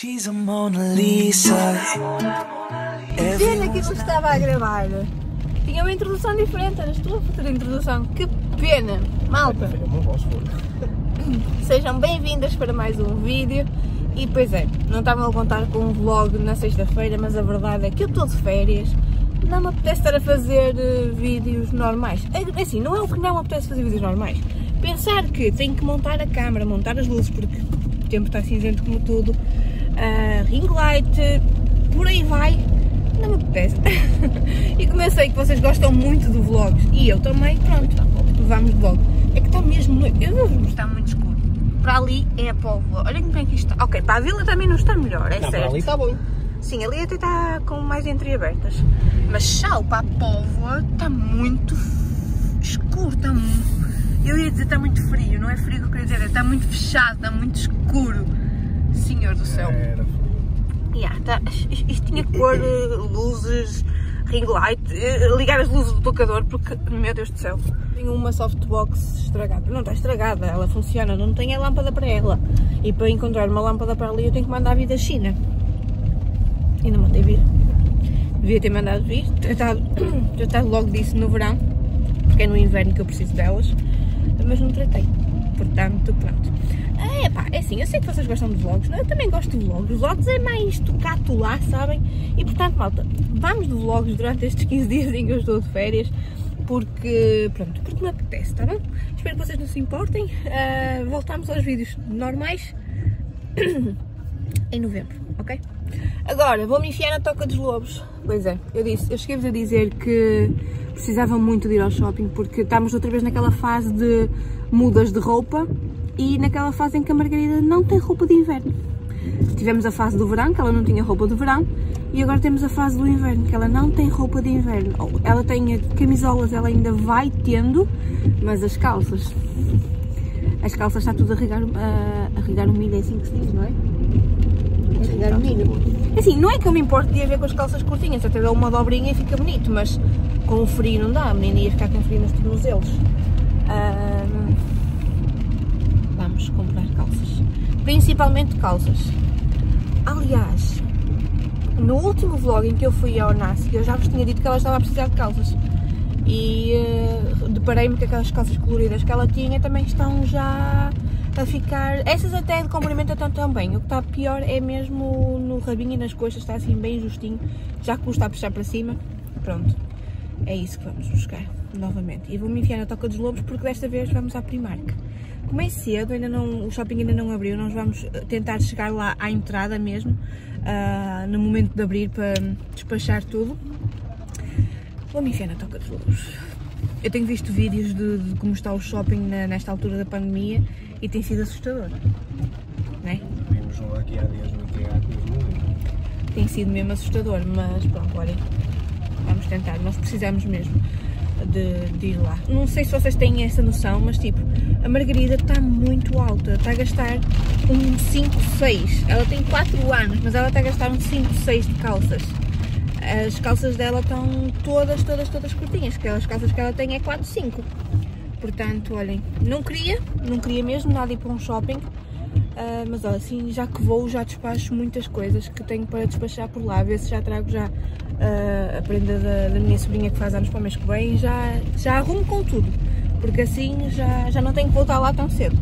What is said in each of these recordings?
She's a Mona Lisa. Pena que isto estava a gravar. Tinha uma introdução diferente, eras tu a fazer a introdução. Que pena! Malta! É. Sejam bem-vindas para mais um vídeo. E pois é, não estavam a contar com um vlog na sexta-feira, mas a verdade é que eu estou de férias. Não me apetece estar a fazer eh, vídeos normais. É, Assim, não é o que não me apetece fazer vídeos normais. Pensar que tenho que montar a câmera, montar as luzes, porque o tempo está cinzento como tudo, ah, ring light, por aí vai, não me apetece. e como eu sei que vocês gostam muito de vlogs, e eu também, pronto, vamos de vlog. É que está mesmo noite, eu não está muito escuro. Para ali é a Póvoa, olhem como é que isto está. Ok, para a vila também não está melhor, é Não, para certo. ali está bom. Sim, ali até está com mais entreabertas. Mas chau, para a Póvoa está muito escuro, está muito... Eu ia dizer está muito frio, não é frio que eu queria dizer, é está muito fechado, está muito escuro. Senhor do céu. Era Yeah, tá, isto, tinha que pôr eh, luzes, ring light, eh, ligar as luzes do tocador, porque, meu Deus do céu. Tenho uma softbox estragada. Não está estragada, ela funciona, não tenho a lâmpada para ela. E para encontrar uma lâmpada para ali eu tenho que mandar vir da China. Ainda mandei vir. Devia ter mandado vir, tratado, tratado logo disso no verão, porque é no inverno que eu preciso delas, mas não tratei. Portanto, pronto. É pá, é assim, eu sei que vocês gostam de vlogs, não? é? eu também gosto de vlogs. Vlogs é mais tocato lá, sabem? E portanto, malta, vamos de vlogs durante estes 15 dias em que eu estou de férias, porque, pronto, porque me apetece, tá bom? Espero que vocês não se importem. Ah, voltamos aos vídeos normais em novembro, ok? Agora, vou-me enfiar na Toca dos Lobos. Pois é, eu disse, eu cheguei-vos a dizer que precisava muito de ir ao shopping porque estamos outra vez naquela fase de mudas de roupa e naquela fase em que a Margarida não tem roupa de inverno. Tivemos a fase do verão, que ela não tinha roupa de verão, e agora temos a fase do inverno, que ela não tem roupa de inverno. Ela tem camisolas, ela ainda vai tendo, mas as calças. As calças está tudo a regar, a, a regar o milho, é assim que se diz, não é? A regar o milho. Assim, não é que eu me importe de a ver com as calças curtinhas, até dá uma dobrinha e fica bonito, mas com frio não dá, a menina ia ficar com frio nos tornozelos. Ahm, vamos comprar calças. Principalmente calças. Aliás, no último vlog em que eu fui ao NASC, eu já vos tinha dito que ela estava a precisar de calças. E eh, deparei-me que aquelas calças coloridas que ela tinha também estão já a ficar. Essas até de comprimento estão também. O que está pior é mesmo no rabinho e nas coxas, está assim bem justinho. Já custa a puxar para cima. Pronto. É isso que vamos buscar novamente. E vou-me enfiar na Toca dos Lobos porque desta vez vamos à Primark. Como é cedo, ainda não, o shopping ainda não abriu, nós vamos eh, tentar chegar lá à entrada mesmo, ah, no momento de abrir para despachar tudo. Vou-me enfiar na Toca dos Lobos. Eu tenho visto vídeos de, de como está o shopping na- nesta altura da pandemia e tem sido assustador. Não é? Vimos aqui há dias no tem sido mesmo assustador, mas pronto, olhem, vamos tentar, nós precisamos mesmo de, de ir lá. Não sei se vocês têm essa noção, mas tipo, a Margarida está muito alta, está a gastar um 5, 6. Ela tem 4 anos, mas ela está a gastar um 5, 6 de calças. As calças dela estão todas, todas, todas curtinhas, que as calças que ela tem é 4, 5. Portanto, olhem, não queria, não queria mesmo nada ir para um shopping, ah, mas olha, assim, já que vou, já despacho muitas coisas que tenho para despachar por lá, ver se já trago já ah, a prenda da, da minha sobrinha que faz anos para o mês que vem, já, já arrumo com tudo, porque assim já, já não tenho que voltar lá tão cedo.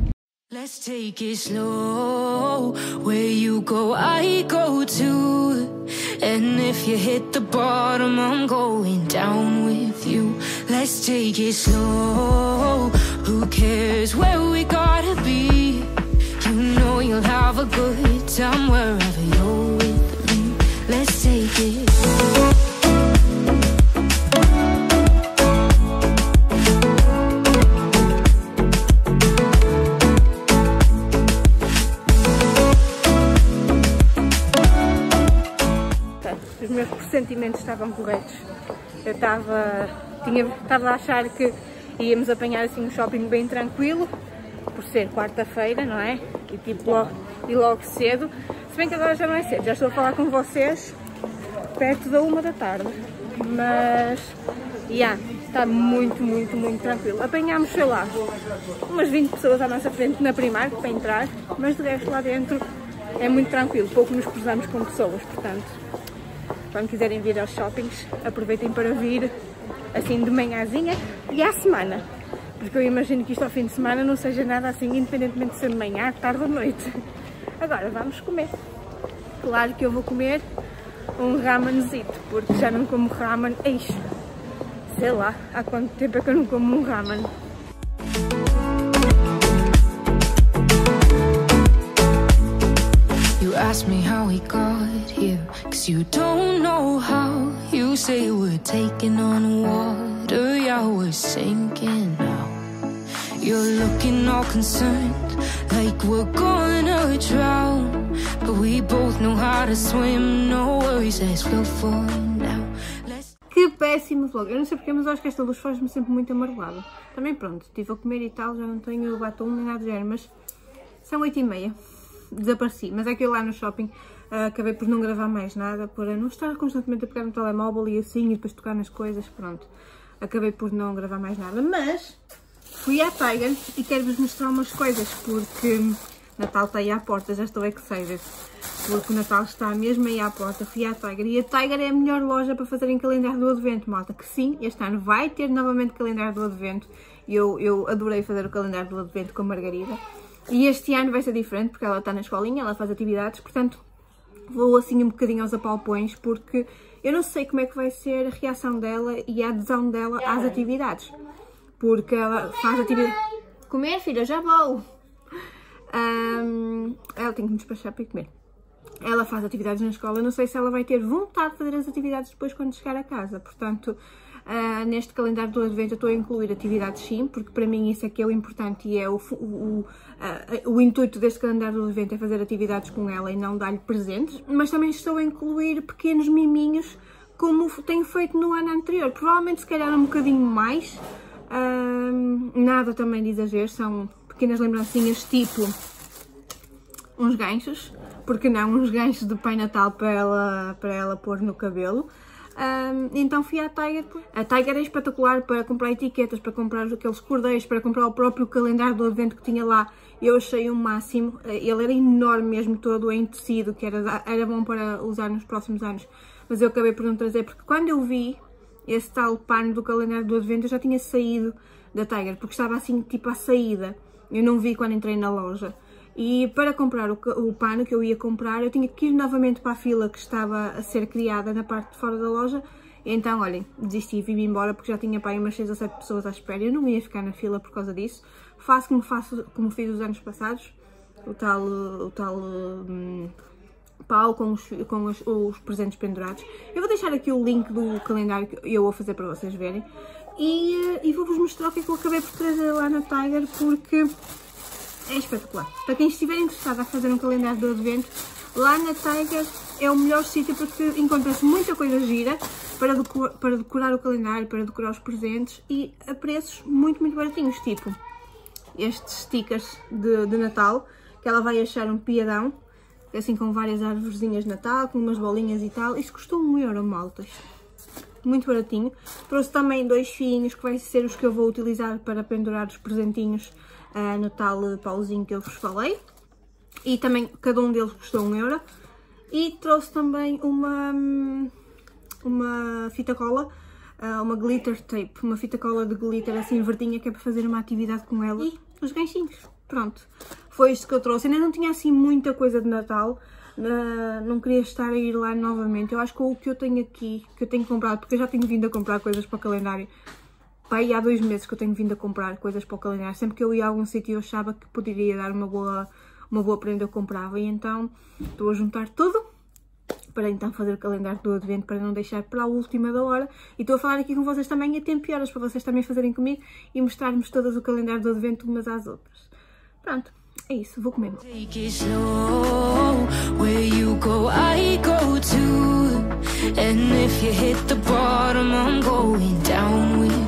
Let's take it slow. Where you go, I go too. And if you hit the bottom, I'm going down with you. Let's take it slow. Who cares where we gotta be? You know you'll have a good time wherever you're with me. Let's take it. Meus pressentimentos estavam corretos. Eu estava, tinha, estava a achar que íamos apanhar assim um shopping bem tranquilo, por ser quarta-feira, não é? E tipo logo, e logo cedo. Se bem que agora já não é cedo, já estou a falar com vocês perto da uma da tarde. Mas, já, está muito, muito, muito tranquilo. Apanhámos, sei lá, umas 20 pessoas à nossa frente na Primark para entrar, mas de resto lá dentro é muito tranquilo, pouco nos cruzamos com pessoas, portanto, quando quiserem vir aos shoppings, aproveitem para vir assim de manhãzinha e à semana. Porque eu imagino que isto ao fim de semana não seja nada assim, independentemente de ser de manhã, tarde ou noite. Agora, vamos comer. Claro que eu vou comer um ramanzito, porque já não como ramen, eixe, sei lá, há quanto tempo é que eu não como um ramen. Ask me how we got here, cause you don't know how. You say we're taking on water, yeah, we're sinking now. You're looking all concerned, like we're gonna drown. But we both know how to swim, no worries, let's go for now. Que péssimo vlog. Eu não sei porque, mas acho que esta luz faz-me sempre muito amarelada. Também pronto, estive a comer e tal, já não tenho batom nem nada de género, mas são 8 e meia. Desapareci, mas é que eu lá no shopping ah, acabei por não gravar mais nada, por não estar constantemente a pegar no telemóvel e assim, e depois tocar nas coisas, pronto. Acabei por não gravar mais nada, mas fui à Tiger e quero-vos mostrar umas coisas, porque Natal está aí à porta, já estou excited. Porque o Natal está mesmo aí à porta, fui à Tiger. E a Tiger é a melhor loja para fazerem calendário do Advento, malta. Que sim, este ano vai ter novamente calendário do Advento. Eu, eu adorei fazer o calendário do Advento com a Margarida. E este ano vai ser diferente, porque ela está na escolinha, ela faz atividades, portanto vou assim um bocadinho aos apalpões, porque eu não sei como é que vai ser a reação dela e a adesão dela às atividades. Porque ela faz atividade... Comer, filha, já vou! Ahm, ela tem que me despachar para ir comer. Ela faz atividades na escola, eu não sei se ela vai ter vontade de fazer as atividades depois quando chegar a casa. Portanto, ah, neste calendário do Advento eu estou a incluir atividades sim, porque para mim isso é que é o importante e é o, o, ah, o intuito deste calendário do Advento é fazer atividades com ela e não dar-lhe presentes. Mas também estou a incluir pequenos miminhos como tenho feito no ano anterior. Provavelmente se calhar um bocadinho mais. Ahm, nada também de exagero, são pequenas lembrancinhas tipo uns ganchos, porque não uns ganchos de Pai Natal para ela, para ela pôr no cabelo. Ahm, então fui à Tiger. A Tiger é espetacular para comprar etiquetas, para comprar aqueles cordeiros, para comprar o próprio calendário do evento que tinha lá. Eu achei o máximo. Ele era enorme mesmo, todo em tecido, que era, era bom para usar nos próximos anos. Mas eu acabei por não trazer, porque quando eu vi esse tal pano do calendário do advento, eu já tinha saído da Tiger, porque estava assim, tipo à saída. Eu não vi quando entrei na loja. E para comprar o, pano que eu ia comprar, eu tinha que ir novamente para a fila que estava a ser criada na parte de fora da loja. Então, olhem, desisti e vim embora porque já tinha para aí umas 6 ou 7 pessoas à espera. Eu não ia ficar na fila por causa disso. Faço como, faço, como fiz os anos passados. O tal, o tal hum, pau com, os, com os, os presentes pendurados. Eu vou deixar aqui o link do calendário que eu vou fazer para vocês verem. E, eh, e vou-vos mostrar o que é que eu acabei por trazer lá na Tiger porque é espetacular. Para quem estiver interessado a fazer um calendário do advento, lá na Tiger é o melhor sítio porque encontra-se muita coisa gira para, para decorar o calendário, para decorar os presentes e a preços muito, muito baratinhos, tipo estes stickers de, de Natal, que ela vai achar um piadão, assim com várias árvorezinhas de Natal, com umas bolinhas e tal. Isto custou um euro, maltas. Muito baratinho. Trouxe também dois fiinhos que vai ser os que eu vou utilizar para pendurar os presentinhos ah, no tal eh, pauzinho que eu vos falei. E também cada um deles custou um euro. E trouxe também uma, hum, uma fita cola, ah, uma glitter tape, uma fita cola de glitter assim verdinha que é para fazer uma atividade com ela. E os ganchinhos, pronto. Foi isto que eu trouxe. Ainda não tinha assim muita coisa de Natal. ah, não queria estar a ir lá novamente. Eu acho que o que eu tenho aqui, que eu tenho comprado, porque eu já tenho vindo a comprar coisas para o calendário. Pá, aí há dois meses que eu tenho vindo a comprar coisas para o calendário. Sempre que eu ia a algum sítio eu achava que poderia dar uma boa, uma boa prenda, eu comprava. E então estou a juntar tudo para então fazer o calendário do advento, para não deixar para a última da hora. E estou a falar aqui com vocês também a tempo e horas, para vocês também fazerem comigo e mostrarmos todas o calendário do advento umas às outras. Pronto, é isso, vou comer. Take. And if you hit the bottom, I'm going down with you.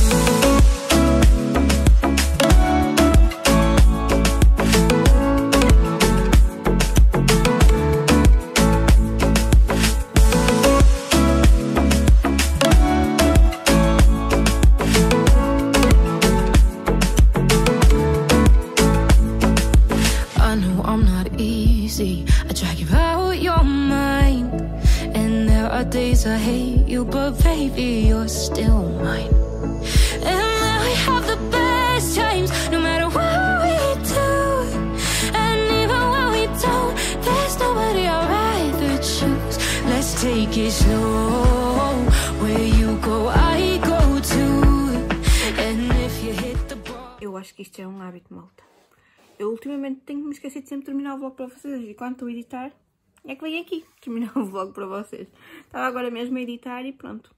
days I hate you, but baby, you're still mine. And now we have the best times, no matter what we do. And even when we don't, there's nobody I'd rather choose. Let's take it slow. Where you go, I go too. And if you hit the bar. Eu acho que isto é um hábito, malta. Eu ultimamente tenho que me esquecer de sempre terminar o vlog para vocês. E quando estou a editar, é que venho aqui terminar o vlog para vocês. Estava agora mesmo a editar e pronto.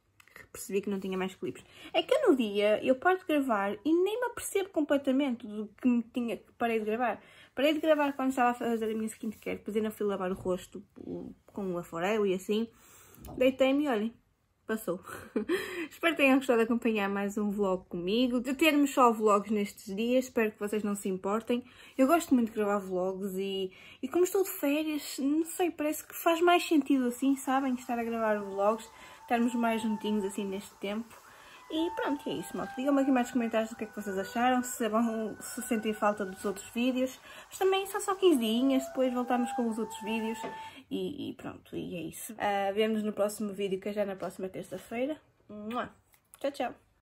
Percebi que não tinha mais clipes. É que no dia eu paro de gravar e nem me apercebo completamente do que me tinha que parei de gravar. Parei de gravar quando estava a fazer a minha skincare, depois ainda fui lavar o rosto com o aforel e assim. Deitei-me e olhem, passou. espero que tenham gostado de acompanhar mais um vlog comigo, de termos só vlogs nestes dias, espero que vocês não se importem. Eu gosto muito de gravar vlogs e, e como estou de férias, não sei, parece que faz mais sentido assim, sabem, estar a gravar vlogs, estarmos mais juntinhos assim neste tempo. E pronto, é isso, malta. Digam-me aqui mais nos comentários o que é que vocês acharam, se, vão, se sentem falta dos outros vídeos. Mas também são só 15 dias, depois voltamos com os outros vídeos. E, e pronto, e é isso. Uh, Vemo-nos no próximo vídeo, que é já na próxima terça-feira. Tchau, tchau.